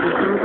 Thank you.